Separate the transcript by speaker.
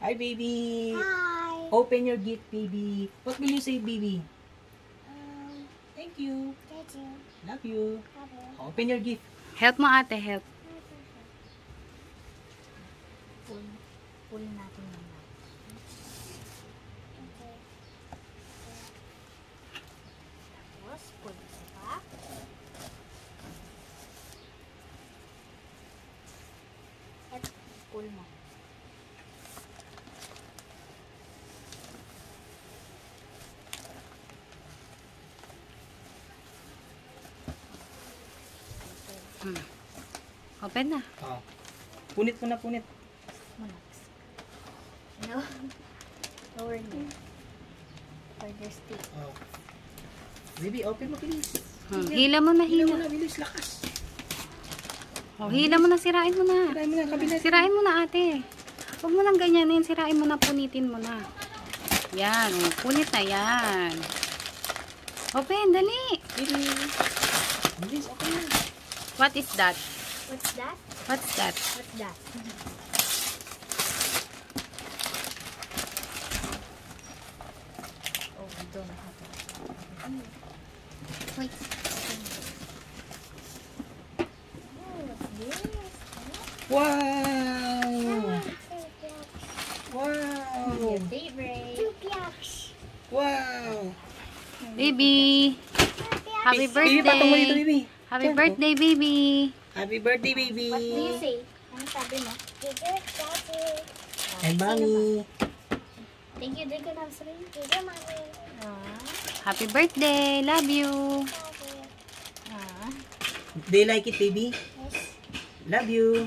Speaker 1: Hi, baby.
Speaker 2: Hi.
Speaker 1: Open your gift, baby. What will you say, baby?
Speaker 2: Um,
Speaker 1: Thank you.
Speaker 2: thank you.
Speaker 1: Love you.
Speaker 2: Love you.
Speaker 1: Open your gift.
Speaker 3: Help mo ate, help.
Speaker 2: Pull, pull natin light. Okay. Tapos, pull isa pa. At pull mo.
Speaker 3: Hmm. Open na.
Speaker 1: Oh. Punit mo na, punit.
Speaker 2: Relax. No. Lower me. Further stick.
Speaker 1: Oh. Baby, open mo, please.
Speaker 3: Hmm. Hila mo na,
Speaker 1: Hila mo
Speaker 3: hila.
Speaker 1: na, bilis, lakas.
Speaker 3: Oh, hila mo na, sirain mo na.
Speaker 1: Try mo na, kabinet.
Speaker 3: Sirain mo na ate. Huwag mo nang ganyanin. Sirain mo na, punitin mo na. Yan. Oh, punit na yan. Open, dali.
Speaker 1: Baby. Bilis, open na.
Speaker 3: What is that?
Speaker 2: What's that?
Speaker 3: What's that?
Speaker 2: What's that? oh, we don't have it. Wait. Oh, what's this?
Speaker 1: Wow! Wow!
Speaker 2: Your favorite.
Speaker 1: Wow!
Speaker 3: Baby. Happy
Speaker 1: Baby, patong mo dito,
Speaker 3: birthday.
Speaker 1: baby.
Speaker 3: Happy birthday, baby.
Speaker 1: Happy birthday, baby.
Speaker 2: What do you say? Ano sabi mo? You.
Speaker 1: And mommy.
Speaker 2: Thank you, Digo Nasri. Thank you, Mommy. Ah.
Speaker 3: Happy birthday. Love you.
Speaker 2: Ah.
Speaker 1: Do you like it, baby?
Speaker 2: Yes.
Speaker 1: Love you.